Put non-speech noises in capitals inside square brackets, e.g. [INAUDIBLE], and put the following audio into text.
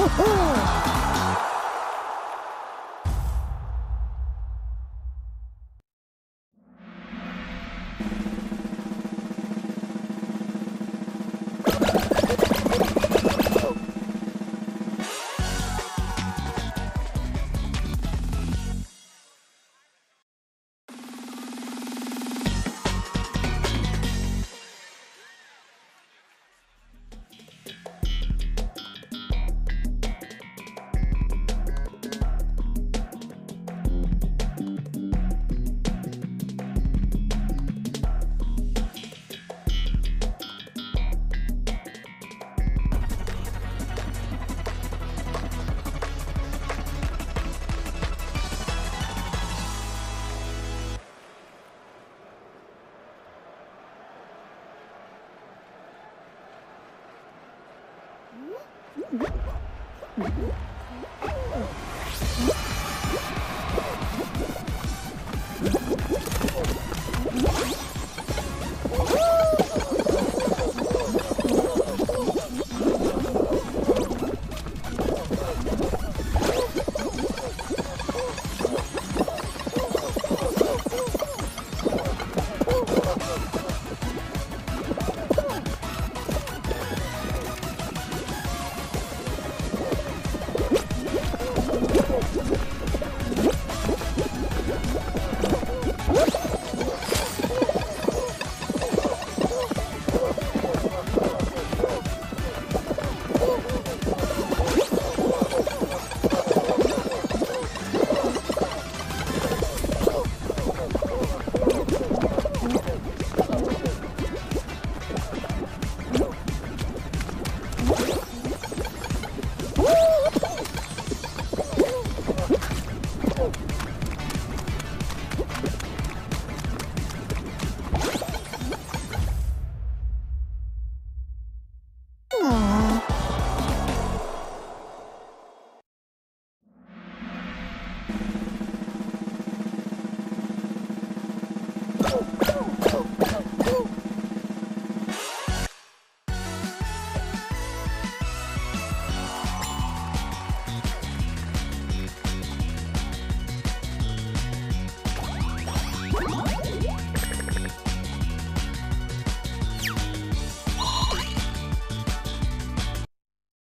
[LAUGHS] Uhul! Mm-hmm. What?